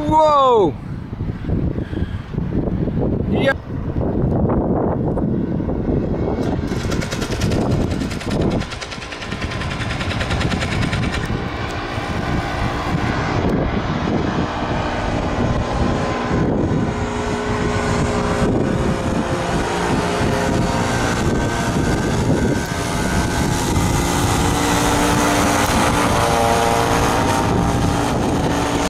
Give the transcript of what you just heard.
Whoa! Yeah.